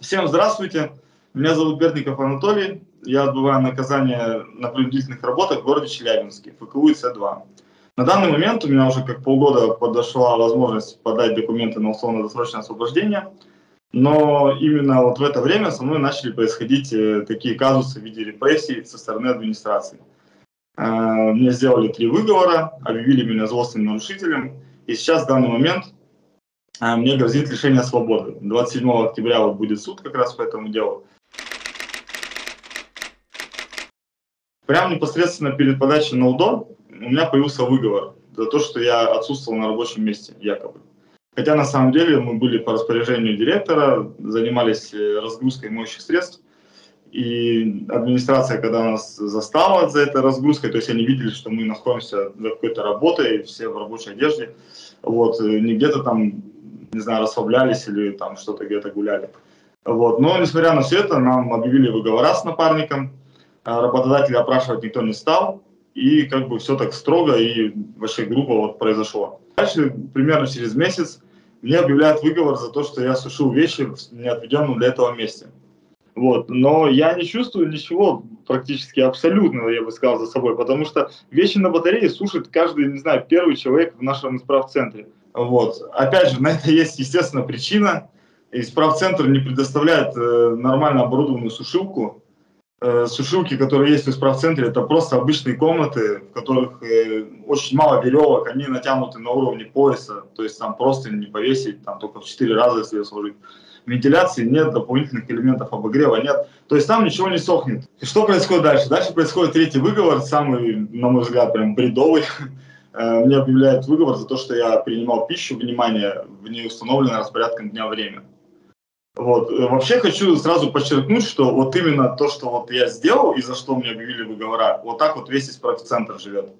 Всем здравствуйте. Меня зовут Бердников Анатолий. Я отбываю наказание на принудительных работах в городе Челябинске, ФКУ ИЦ-2. На данный момент у меня уже как полгода подошла возможность подать документы на условно-досрочное освобождение, но именно вот в это время со мной начали происходить э, такие казусы в виде репрессий со стороны администрации. Э, мне сделали три выговора, объявили меня злостным нарушителем, и сейчас в данный момент мне грозит лишение свободы. 27 октября вот будет суд как раз по этому делу. Прямо непосредственно перед подачей на УДО у меня появился выговор за то, что я отсутствовал на рабочем месте, якобы. Хотя на самом деле мы были по распоряжению директора, занимались э, разгрузкой моющих средств. И администрация, когда нас застала за этой разгрузкой, то есть они видели, что мы находимся за какой-то работой, все в рабочей одежде, вот, э, не где-то там, не знаю, расслаблялись или там что-то где-то гуляли. Вот. Но, несмотря на все это, нам объявили выговора с напарником, а работодателя опрашивать никто не стал, и как бы все так строго и вообще грубо вот произошло. Дальше, примерно через месяц, мне объявляют выговор за то, что я сушил вещи в неотведенном для этого месте. Вот. Но я не чувствую ничего практически абсолютного, я бы сказал, за собой, потому что вещи на батарее сушит каждый, не знаю, первый человек в нашем исправцентре. Вот. Опять же, на это есть, естественно, причина. Исправцентр не предоставляет э, нормально оборудованную сушилку, Э, сушилки, которые есть в исправцентре, это просто обычные комнаты, в которых э, очень мало веревок, они натянуты на уровне пояса, то есть там просто не повесить, там только в 4 раза, если ее сложить. Вентиляции нет, дополнительных элементов обогрева нет, то есть там ничего не сохнет. И что происходит дальше? Дальше происходит третий выговор, самый, на мой взгляд, прям бредовый. Э, мне объявляют выговор за то, что я принимал пищу, внимание, в неустановленное распорядком дня время. Вот. Э, вообще хочу сразу подчеркнуть, что вот именно то, что вот я сделал и за что мне объявили выговора, вот так вот весь исправцентр живет.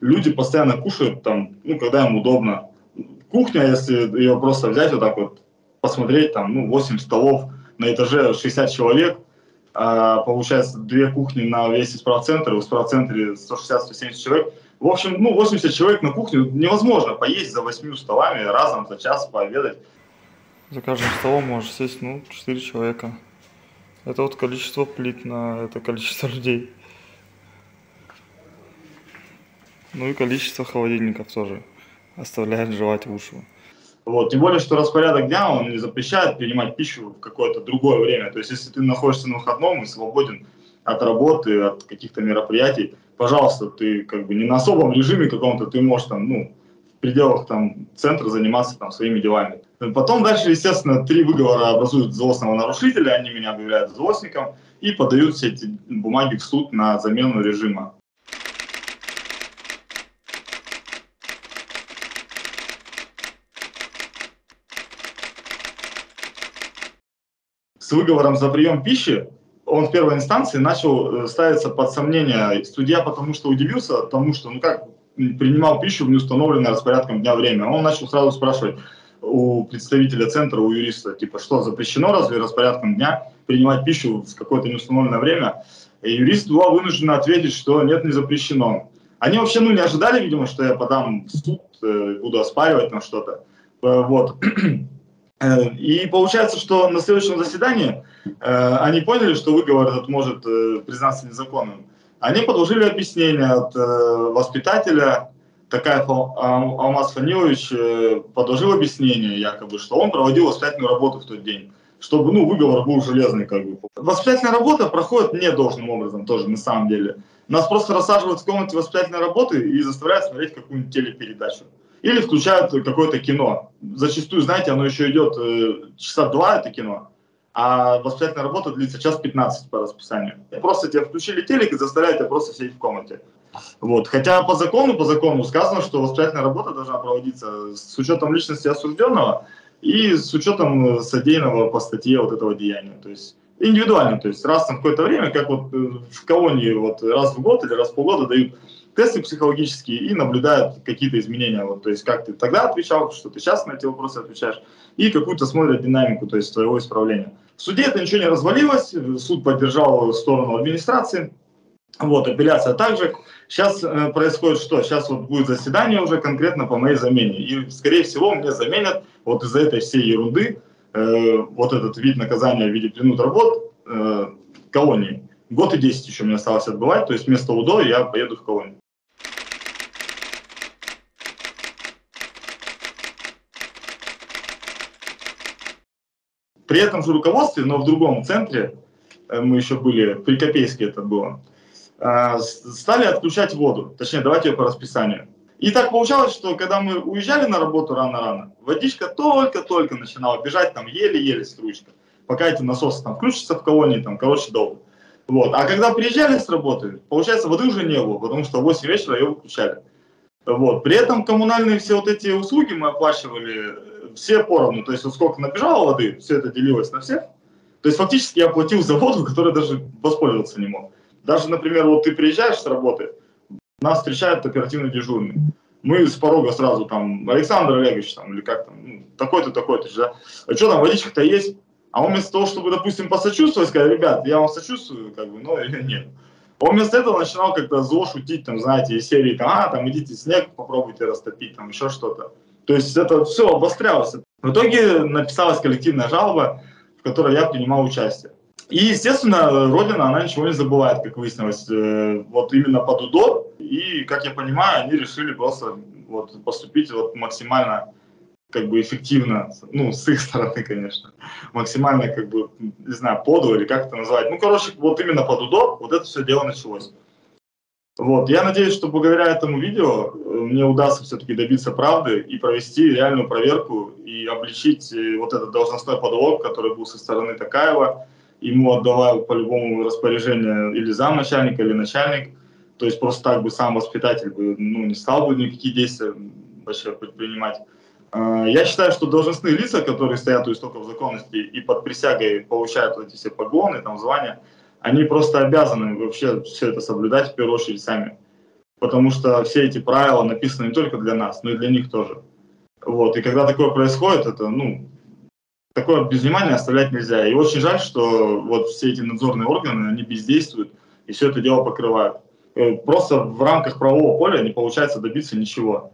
Люди постоянно кушают там, ну, когда им удобно. Кухня, если ее просто взять вот так вот, посмотреть, там, ну, 8 столов, на этаже 60 человек, а, получается, две кухни на весь исправцентр, в исправцентре 160-170 человек. В общем, ну, 80 человек на кухню невозможно поесть за 8 столами разом за час пообедать. За каждым столом может сесть, ну, 4 человека. Это вот количество плит на это количество людей. Ну и количество холодильников тоже оставляет желать лучшего. Вот. Тем более, что распорядок дня, он не запрещает принимать пищу в какое-то другое время. То есть, если ты находишься на выходном и свободен от работы, от каких-то мероприятий, пожалуйста, ты как бы не на особом режиме каком-то, ты можешь там, ну, в пределах там центра заниматься там своими делами. Потом дальше, естественно, три выговора образуют злостного нарушителя, они меня объявляют злостником и подают все эти бумаги в суд на замену режима. С выговором за прием пищи он в первой инстанции начал э, ставиться под сомнение. Судья потому что удивился тому, что ну как принимал пищу в неустановленное распорядком дня время. Он начал сразу спрашивать, у представителя центра, у юриста, типа, что запрещено разве распорядком дня принимать пищу в какое-то неустановленное время? И юрист был вынужден ответить, что нет, не запрещено. Они вообще, ну, не ожидали, видимо, что я подам в суд, э, буду оспаривать там что-то. Э, вот. И получается, что на следующем заседании они поняли, что выговор этот может признаться незаконным. Они подложили объяснение от воспитателя, Такаев Алмаз Фанилович э, подложил объяснение, якобы, что он проводил воспитательную работу в тот день, чтобы, ну, выговор был железный, как бы. Воспитательная работа проходит не должным образом тоже, на самом деле. Нас просто рассаживают в комнате воспитательной работы и заставляют смотреть какую-нибудь телепередачу. Или включают какое-то кино. Зачастую, знаете, оно еще идет э, часа два, это кино, а воспитательная работа длится час 15 по расписанию. И просто тебе включили телек и заставляют тебя просто сидеть в комнате. Вот. Хотя по закону, по закону сказано, что воспитательная работа должна проводиться с учетом личности осужденного и с учетом содеянного по статье вот этого деяния. То есть индивидуально, то есть раз на какое-то время, как вот э, в колонии вот раз в год или раз в полгода дают тесты психологические и наблюдают какие-то изменения. Вот, то есть как ты тогда отвечал, что ты сейчас на эти вопросы отвечаешь, и какую-то смотрят динамику, то есть твоего исправления. В суде это ничего не развалилось, суд поддержал сторону администрации, вот, апелляция также. Сейчас э, происходит что? Сейчас вот будет заседание уже конкретно по моей замене. И, скорее всего, мне заменят вот из-за этой всей ерунды, э, вот этот вид наказания в виде принуд работ э, колонии. Год и 10 еще мне осталось отбывать, то есть вместо УДО я поеду в колонию. При этом же руководстве, но в другом центре, э, мы еще были, при Копейске это было, э, стали отключать воду, точнее давать ее по расписанию. И так получалось, что когда мы уезжали на работу рано-рано, водичка только-только начинала бежать, там еле-еле с ручкой, пока эти насосы там включатся в колонии, там, короче, долго. Вот. А когда приезжали с работы, получается, воды уже не было, потому что в 8 вечера ее выключали. Вот. При этом коммунальные все вот эти услуги мы оплачивали э, все поровну. То есть вот сколько набежало воды, все это делилось на всех. То есть фактически я платил за воду, которой даже воспользоваться не мог. Даже, например, вот ты приезжаешь с работы, нас встречает оперативно дежурный. Мы с порога сразу там, Александр Олегович, там, или как там, ну, такой-то, такой-то, да? а что там, водичка-то есть? А он вместо того, чтобы, допустим, посочувствовать, сказать, ребят, я вам сочувствую, как бы, но или нет. Он вместо этого начинал как-то зло шутить, там, знаете, из серии, там, а, там, идите снег попробуйте растопить, там, еще что-то. То есть это все обострялось. В итоге написалась коллективная жалоба, в которой я принимал участие. И, естественно, Родина, она ничего не забывает, как выяснилось, э, вот именно под УДО. И, как я понимаю, они решили просто вот поступить вот максимально как бы эффективно, ну, с их стороны, конечно, максимально, как бы, не знаю, подло или как это назвать. Ну, короче, вот именно под УДО вот это все дело началось. Вот, я надеюсь, что благодаря этому видео мне удастся все-таки добиться правды и провести реальную проверку и обличить э, вот этот должностной подлог, который был со стороны Такаева. Ему отдавал по-любому распоряжение или замначальник, или начальник. То есть просто так бы сам воспитатель бы, ну, не стал бы никакие действия вообще предпринимать. А, я считаю, что должностные лица, которые стоят у истоков законности и под присягой получают эти все погоны, там, звания, они просто обязаны вообще все это соблюдать в первую очередь сами. Потому что все эти правила написаны не только для нас, но и для них тоже. Вот. И когда такое происходит, это, ну, такое без внимания оставлять нельзя. И очень жаль, что вот все эти надзорные органы, они бездействуют и все это дело покрывают. Э, просто в рамках правового поля не получается добиться ничего.